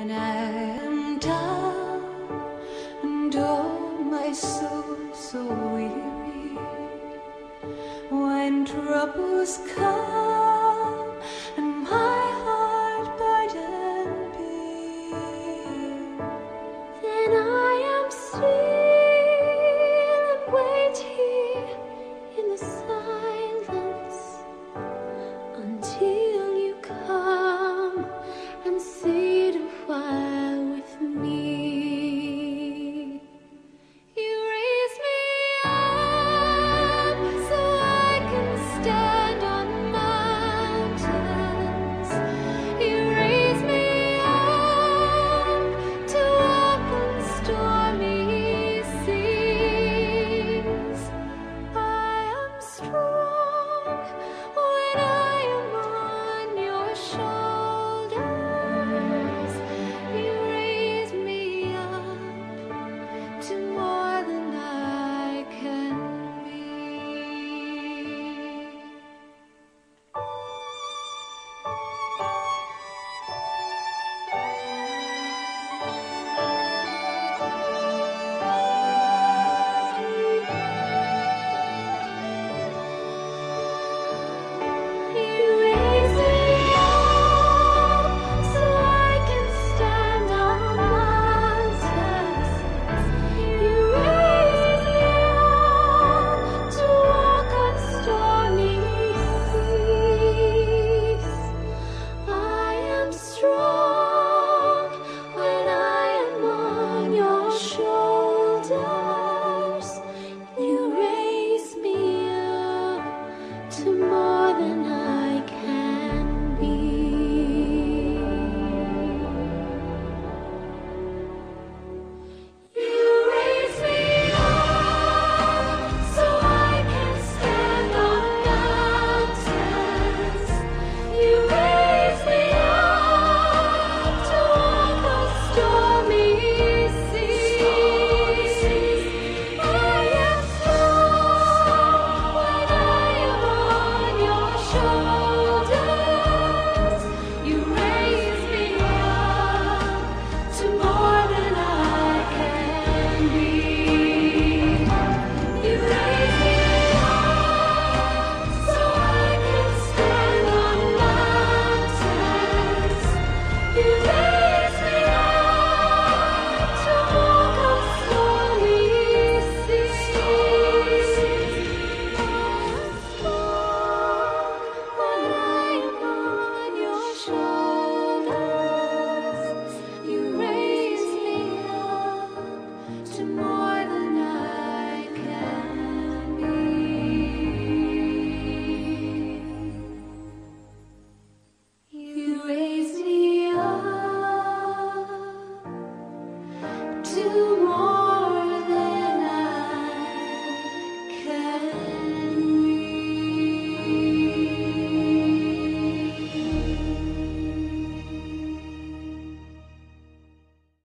when I am down and oh my soul so weary. When troubles come 寂寞。